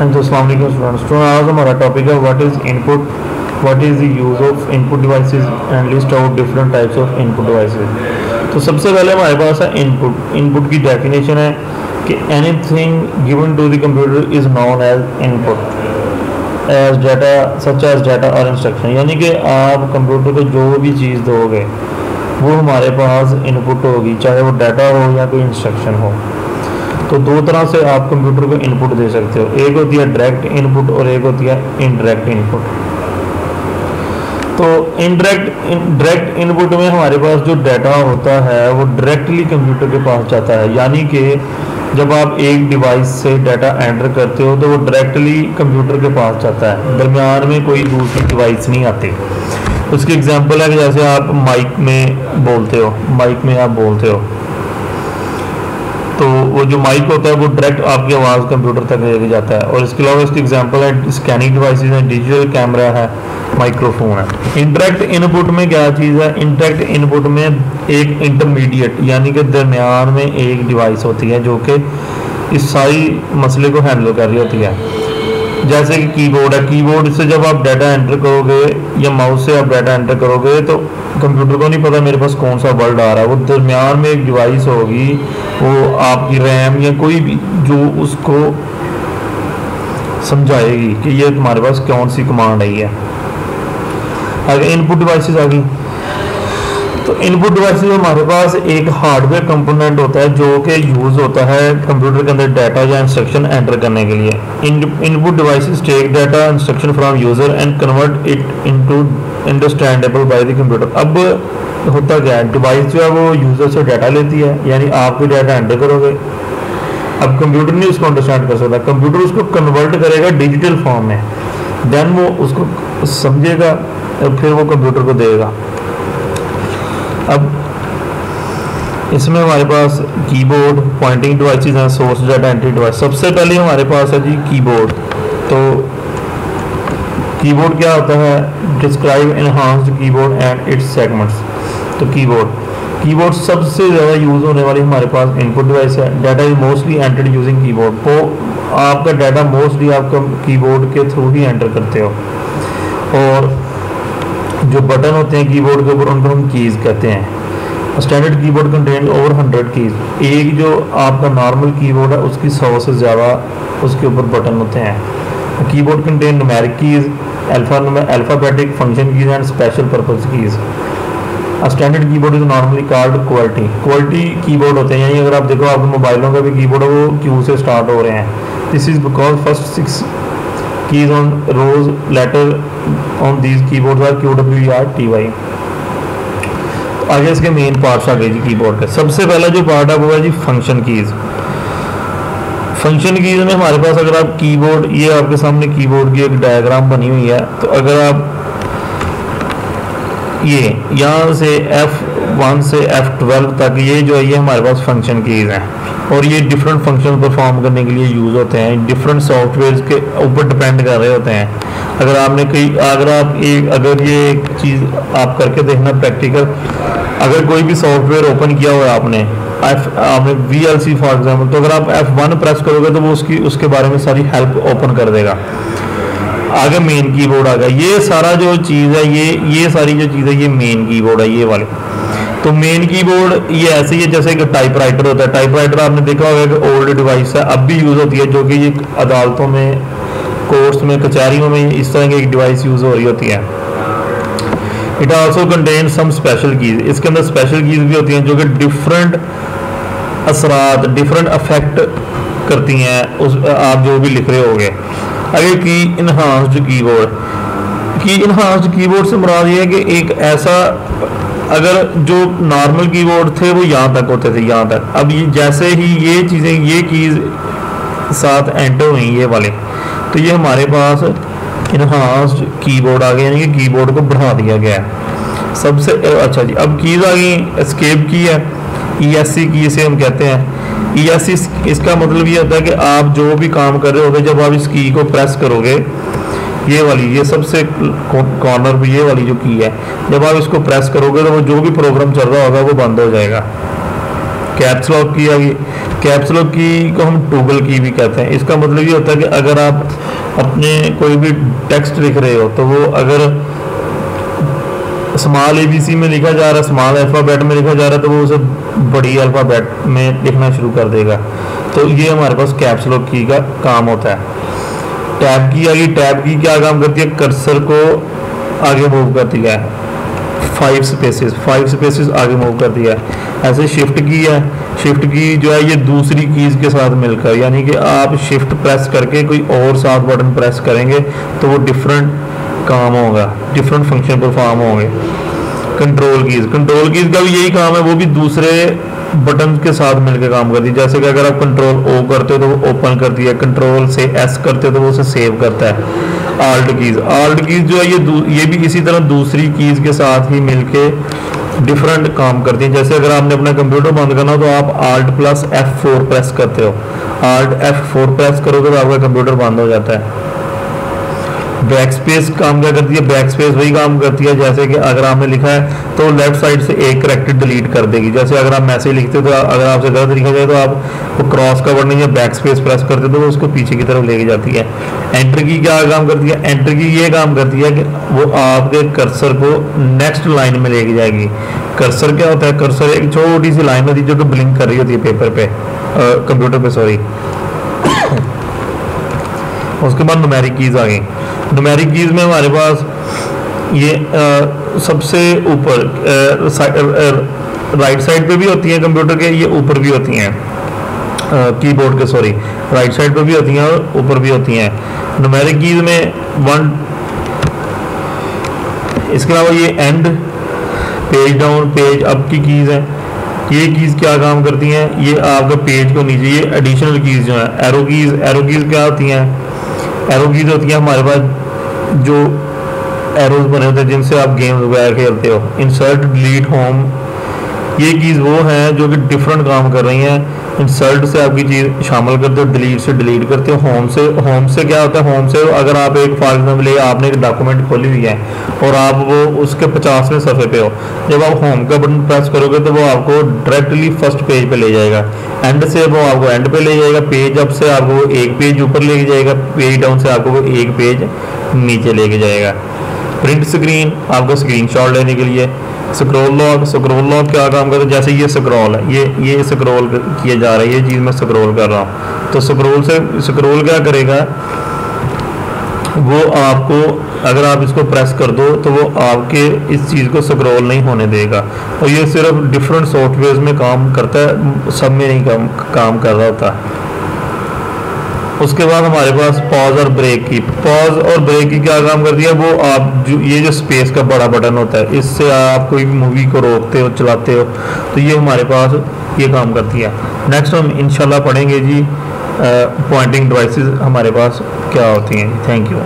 Students आज हमारा topic है what is input what is the use of input devices and list out different types of input devices तो सबसे पहले हमारे पास है इनपुट इनपुट की डेफिनेशन है कि anything given to the computer is known as input as data such as data और instruction यानी कि आप कंप्यूटर को जो भी चीज़ दोगे, वो हमारे पास इनपुट होगी, चाहे वो डाटा हो या कोई इंस्ट्रक्शन हो। तो दो तरह से आप कंप्यूटर को इनपुट दे सकते हो। एक होती है डायरेक्ट इनपुट और एक होती है इनडायरेक्ट इनपुट तो इनडायरेक्ट डायरेक्ट इनपुट में हमारे पास जो डाटा होता है, वो डायरेक्टली कंप्यूटर के पास जाता है। यानी कि जब आप एक डिवाइस से डाटा एंटर करते हो तो वो डायरेक्टली कंप्यूटर के पास जाता है। दरमियान में कोई दूसरी डिवाइस नहीं आती। उसकी एग्जांपल है कि जैसे आप माइक में बोलते हो माइक में आप बोलते हो। तो वो जो माइक होता है, वो डायरेक्ट आपकी आवाज़ कंप्यूटर तक लेके जाता है। और इसके अलावा इसकी एग्ज़ाम्पल है स्कैनिंग डिवाइस है डिजिटल कैमरा है माइक्रोफोन है। इंटरेक्ट इनपुट में क्या चीज़ है? इंटरेक्ट इनपुट में एक इंटरमीडिएट यानी कि दरमियान में एक डिवाइस होती है, जो कि इस सारी मसले को हैंडल कर रही होती है। जैसे कि कीबोर्ड है कीबोर्ड से जब आप डाटा एंटर करोगे या माउस से आप डाटा एंटर करोगे तो कंप्यूटर को नहीं पता मेरे पास कौन सा वर्ड आ रहा है। वो दरमियान में एक डिवाइस होगी, वो आपकी रैम या कोई भी जो उसको समझाएगी कि ये तुम्हारे पास कौन सी कमांड आई है। अगर इनपुट डिवाइसेस आ गई। तो इनपुट डिवाइसेस हमारे पास एक हार्डवेयर कंपोनेंट होता है जो कि यूज़ होता है कंप्यूटर के अंदर डाटा या इंस्ट्रक्शन एंटर करने के लिए। Input devices take data instruction from user and convert it into understandable by the computer अब होता क्या है? डिवाइस जो है वो यूज़र से डाटा लेती है, यानी आप कोई डाटा एंटर करोगे। अब कंप्यूटर नहीं उसको अंडरस्टैंड कर सकता। कंप्यूटर उसको कन्वर्ट करेगा डिजिटल फॉर्म में। देन वो उसको समझेगा, फिर वो कंप्यूटर को देगा। अब इसमें हमारे पास कीबोर्ड पॉइंटिंग डिवाइसेस हैं सोर्स डाटा एंट्री डिवाइस सबसे पहले हमारे पास है जी कीबोर्ड तो कीबोर्ड क्या होता है? Describe enhanced keyboard and its segments तो कीबोर्ड कीबोर्ड सबसे ज़्यादा यूज़ होने वाली हमारे पास इनपुट डिवाइस है। Data is mostly entered using keyboard तो आपका डाटा मोस्टली आप कीबोर्ड के थ्रू ही एंटर करते हो। और जो बटन होते हैं कीबोर्ड के ऊपर उनको हम कीज़ कहते हैं। Standard keyboard contain over hundred keys एक जो आपका नॉर्मल कीबोर्ड है, उसकी सौ से ज़्यादा उसके ऊपर बटन होते हैं। Keyboard contain numeric keys alpha alphabetic function keys and special purpose keys standard keyboard is normally card quality quality keyboard होते हैं। यानी अगर आप देखो, आपके मोबाइलों का भी कीबोर्ड है, वो क्यू से स्टार्ट हो रहे हैं। This is because first six keys on row letter on these keyboard are Q W R T Y आगे इसके मेन पार्ट्स आ गए जी कीबोर्ड के। सबसे पहला जो पार्ट है, वो है जी फ़ंक्शन कीज़ फ़ंक्शन कीज़ में हमारे पास अगर आप कीबोर्ड ये आपके सामने कीबोर्ड की एक डायग्राम बनी हुई है तो अगर आप ये, यहाँ से F1 से F12 तक, ये जो है, ये हमारे पास फ़ंक्शन कीज़ हैं। और ये डिफरेंट फ़ंक्शन परफॉर्म करने के लिए यूज़ होते हैं। डिफरेंट सॉफ्टवेयर के ऊपर डिपेंड कर रहे होते हैं। अगर आपने कई, अगर आप एक अगर ये चीज़ आप करके देखना प्रैक्टिकल अगर कोई भी सॉफ्टवेयर ओपन किया हुआ है आपने एफ़ आपने V L C for example तो अगर आप एफ़ वन प्रेस करोगे तो वो उसकी, उसके बारे में सारी हेल्प ओपन कर देगा। आगे मेन कीबोर्ड आ गया। ये सारा जो चीज़ है, ये ये सारी जो चीज़ है, ये मेन कीबोर्ड है, ये वाले। तो मेन कीबोर्ड ये ऐसे ही है जैसे एक टाइपराइटर होता है। टाइपराइटर आपने देखा होगा कि ओल्ड डिवाइस है, अब भी यूज़ होती है, जो कि अदालतों में कोर्ट्स में, कचहरियों में इस तरह की एक डिवाइस यूज़ हो रही होती है। It also contain some special keys इसके अंदर स्पेशल कीज भी होती हैं, जो कि डिफरेंट असरात डिफरेंट अफेक्ट करती हैं, उस, आप जो भी लिख रहे होगे। आगे की इन्हांस्ड कीबोर्ड की इन्हांस्ड कीबोर्ड से मुराद ये है कि एक ऐसा अगर जो नॉर्मल कीबोर्ड थे वो यहाँ तक होते थे, यहाँ तक। अब ये जैसे ही ये चीज़ें, ये कीज साथ एंटर हुई, ये वाले तो ये हमारे पास इन्हांस्ड कीबोर्ड आ गया यानी कि कीबोर्ड को बढ़ा दिया गया सबसे अच्छा जी, अब कीज आ गई एस्केप की है ई एस सी की इसे हम कहते हैं। ई एस सी इसका मतलब ये होता है कि आप जो भी काम कर रहे होगे, जब आप इस की को प्रेस करोगे ये वाली, ये सबसे कॉर्नर पे ये वाली जो की है, जब आप इसको प्रेस करोगे तो वो जो भी प्रोग्राम चल रहा होगा वो बंद हो जाएगा। कैप्स लॉक की आ गई। कैप्स लॉक की को हम टूगल की भी कहते हैं। इसका मतलब ये होता है कि अगर आप अपने कोई भी टेक्स्ट लिख रहे हो तो वो अगर स्मॉल ए बी सी में लिखा जा रहा है स्मॉल अल्फ़ाबेट में लिखा जा रहा है तो वो उसे बड़ी अल्फ़ाबेट में लिखना शुरू कर देगा। तो ये हमारे पास कैप्स लॉक की का काम होता है। टैब की आ गई टैब की क्या काम करती है? कर्सर को आगे मूव करती है। फाइव स्पेसिस फाइव स्पेसिस आगे मूव कर दिया ऐसे शिफ्ट की है। शिफ्ट की जो है ये दूसरी कीज के साथ मिलकर, यानी कि आप शिफ्ट प्रेस करके कोई और सात बटन प्रेस करेंगे तो वो डिफरेंट काम होगा। डिफरेंट फ़ंक्शन परफॉर्म होंगे। कंट्रोल कीज कंट्रोल कीज का भी यही काम है, वो भी दूसरे बटन के साथ मिलकर काम करती है। जैसे कि अगर आप कंट्रोल ओ करते हो तो वो ओपन करती है कंट्रोल से एस करते हो तो वो उसे सेव करता है। आल्ट कीज आल्ट कीज जो है, ये ये भी इसी तरह दूसरी कीज के साथ ही मिलके डिफरेंट काम करती हैं। जैसे अगर आपने अपना कंप्यूटर बंद करना हो तो आप alt plus F four press करते हो। आल्ट एफ़ फोर प्रेस करोगे तो आपका कंप्यूटर बंद हो जाता है। बैक स्पेस काम क्या करती है? बैक स्पेस वही काम करती है, जैसे कि अगर आपने लिखा है तो लेफ़्ट साइड से एक करेक्टर डिलीट कर देगी। जैसे अगर आप मैसेज लिखते हो तो अगर आपसे गलत लिखा जाए तो आप वो क्रॉस का बटन या बैक स्पेस प्रेस करते हो तो उसको पीछे की तरफ़ लेके जाती है। एंटर की क्या काम करती है? एंटर की ये काम करती है कि वो आपके कर्सर को नेक्स्ट लाइन में लेके जाएगी। कर्सर क्या होता है? कर्सर एक छोटी सी लाइन होती है, जो कि ब्लिंक कर रही होती है पेपर पे कंप्यूटर पे सॉरी उसके बाद नुमेरिक कीज आ गई। नुमेरिक कीज में हमारे पास ये आ, सबसे ऊपर राइट साइड पे भी होती हैं कंप्यूटर के ये ऊपर भी होती हैं। कीबोर्ड के सॉरी राइट साइड पे भी होती हैं और ऊपर भी होती हैं। नुमेरिक कीज में वन इसके अलावा ये end page down page up की कीज है। ये कीज क्या काम करती हैं? ये आपका पेज को नीचे ये एडिशनल कीज जो है एरो कीज एरो कीज क्या होती हैं? एरो कीज होती है, हमारे पास जो एरोज बने होते हैं, जिनसे आप गेम्स वगैरह खेलते हो। इंसर्ट डिलीट होम ये चीज़ वो हैं जो कि डिफरेंट काम कर रही हैं। इंसर्ट से आपकी चीज़ शामिल करते हो डिलीट से डिलीट करते हो होम से होम से क्या होता है होम से अगर आप एक फॉर एग्ज़ाम्पल ये आपने एक डॉक्यूमेंट खोली हुई है और आप वो उसके पचासवें सफ़े पे हो, जब आप होम का बटन प्रेस करोगे तो वो आपको डायरेक्टली फ़र्स्ट पेज पे ले जाएगा। एंड से वो आपको एंड पे ले जाएगा पेज अप से आपको एक पेज ऊपर लेके जाएगा पेज डाउन से आपको वो एक पेज नीचे लेके जाएगा। प्रिंट स्क्रीन, आपको स्क्रीन लेने के लिए। स्क्रोल लॉक स्क्रोल लॉक क्या काम करता है? जैसे ये स्क्रोल है, ये ये स्क्रोल किया जा रहा है, ये चीज़ मैं स्क्रोल कर रहा हूँ। तो स्क्रोल से स्क्रोल क्या करेगा? वो आपको, अगर आप इसको प्रेस कर दो तो वो आपके इस चीज़ को स्क्रोल नहीं होने देगा। और ये सिर्फ़ डिफरेंट सॉफ्टवेयर में काम करता है, सब में नहीं काम काम कर रहा होता। उसके बाद हमारे पास पॉज और ब्रेक की। पॉज और ब्रेक की क्या काम करती है? वो आप जो, ये जो स्पेस का बड़ा बटन होता है, इससे आप कोई मूवी को रोकते हो, चलाते हो तो ये हमारे पास ये काम करती है। नेक्स्ट हम इंशाल्लाह पढ़ेंगे जी पॉइंटिंग डिवाइसेस हमारे पास क्या होती हैं? Thank you